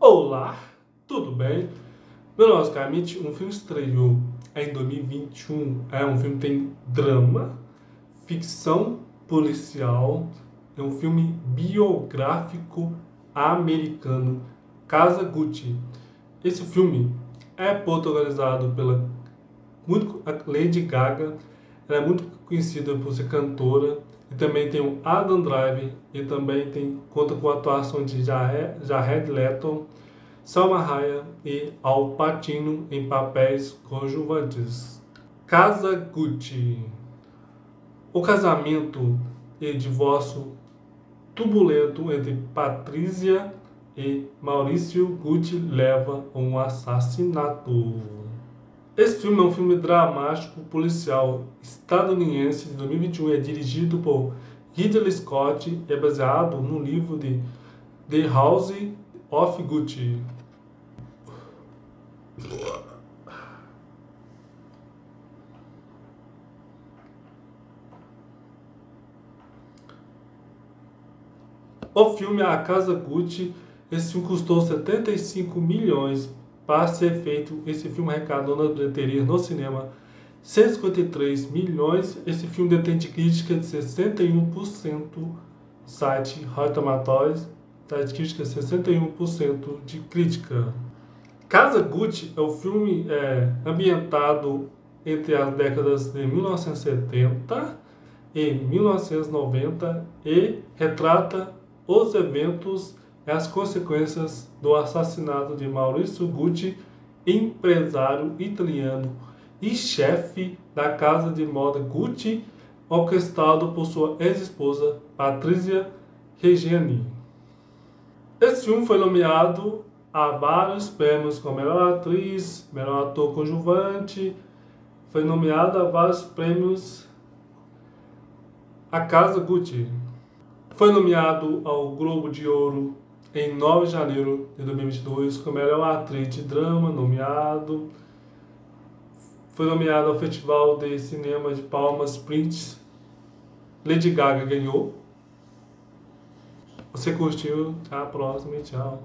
Olá, tudo bem? Meu nome é Oscar Mitch, um filme estreou em 2021. É um filme que tem drama, ficção policial, é um filme biográfico americano, Casa Gucci. Esse filme é protagonizado pela muito, Lady Gaga, ela é muito conhecida por ser cantora, e também tem o Adam Driver, e também tem, conta com a atuação de Jared Leto, Salma Hayek e Al Pacino em papéis coadjuvantes. Casa Gucci. O casamento e divórcio turbulento entre Patrícia e Maurício Gucci leva a um assassinato. Esse filme é um filme dramático policial estadunidense de 2021 é dirigido por Ridley Scott e é baseado no livro de The House of Gucci. O filme A Casa Gucci, esse filme custou 75 milhões para ser feito. Esse filme arrecadou na bilheteria no cinema 153 milhões. Esse filme detém de crítica de 61%. Site Rotten Tomatoes, tá de crítica 61% de crítica. Casa Gucci é o um filme é, ambientado entre as décadas de 1970 e 1990 e retrata os eventos e as consequências do assassinato de Maurício Gucci, empresário italiano e chefe da casa de moda Gucci, orquestrado por sua ex-esposa Patrícia Reggiani. Esse filme foi nomeado a vários prêmios como melhor atriz, melhor ator conjuvante, foi nomeado a vários prêmios a Casa Gucci. Foi nomeado ao Globo de Ouro em 9 de janeiro de 2022 como melhor atriz de drama, nomeado. Foi nomeado ao Festival de Cinema de Palmas Springs. Lady Gaga ganhou. Você curtiu? Até a próxima e tchau.